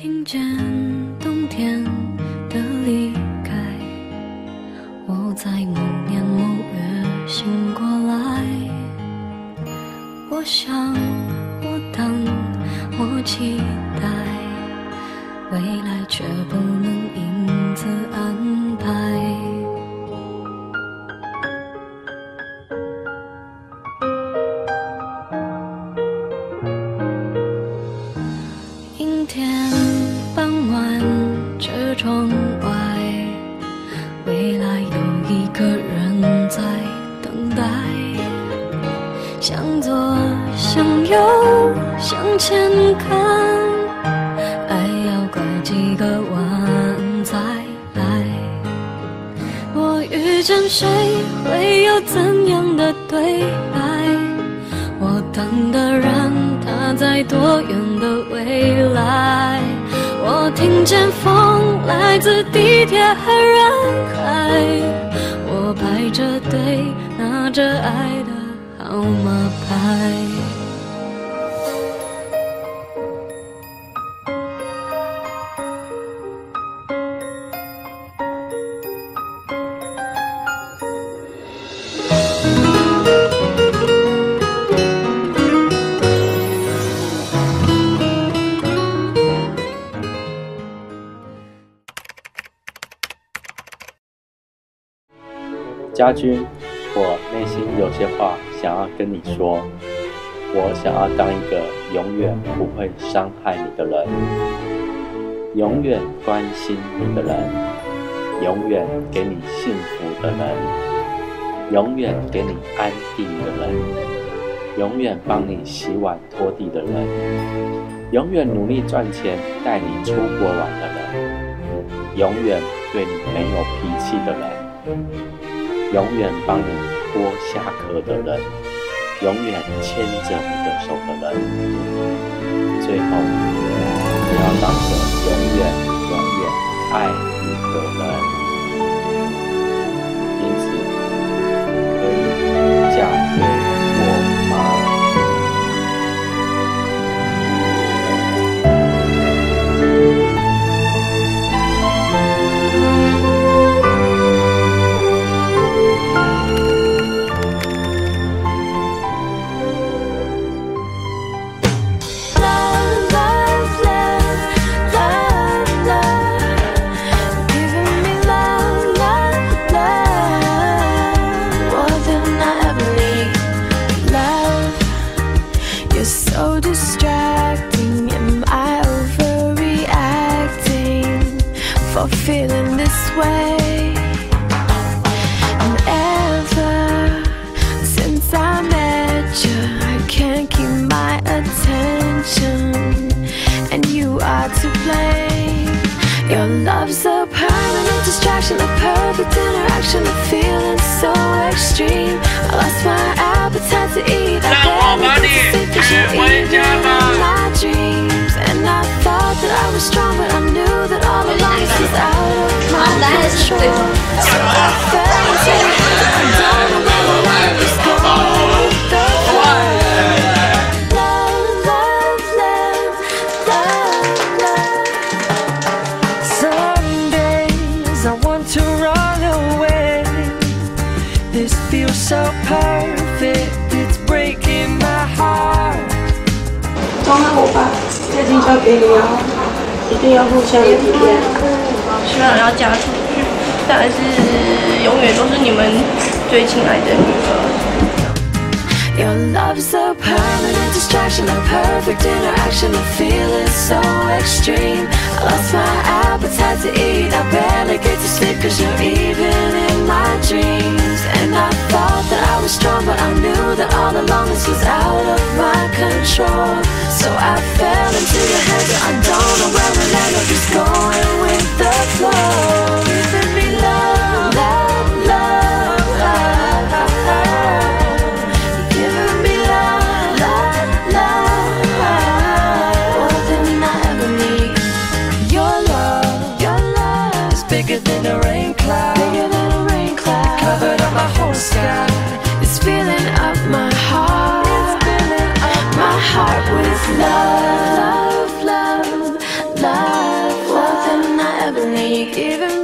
听见冬天的离开我在某年某月醒过来我想我等我期待未来却不能因此安排阴天。傍晚，车窗外，未来有一个人在等待。向左，向右，向前看，爱要拐几个弯才来。我遇见谁，会有怎样的对白？我等的人，他在多远的未来？我听见风来自地铁和人海，我排着队拿着爱的号码牌。家军，我内心有些话想要跟你说。我想要当一个永远不会伤害你的人，永远关心你的人，永远给你幸福的人，永远给你安定的人，永远帮你洗碗拖地的人，永远努力赚钱带你出国玩的人，永远对你没有脾气的人。永远帮你剥下壳的人，永远牵着你的手的人，最后你要当个永远永远爱你？Feeling this way, and ever since I met you, I can't keep my attention, and you are to blame. Your love's a permanent distraction, a perfect interaction, a feeling so extreme. 哦，一定要互相体谅。希望要嫁出去，但是永远都是你们最亲爱的女儿。Your love's a permanent distraction, a perfect interaction, a feeling so extreme. I lost my control. So I fell into your hands, I don't know where we'll end up, just going with the flow. Giving me love, love, love. Giving me love, love, love, more than I ever need. Your love, your love It's bigger than a rain cloud. bigger than a rain cloud. Covered up my whole sky. This feeling with love, love, love, love. More than I ever need, even.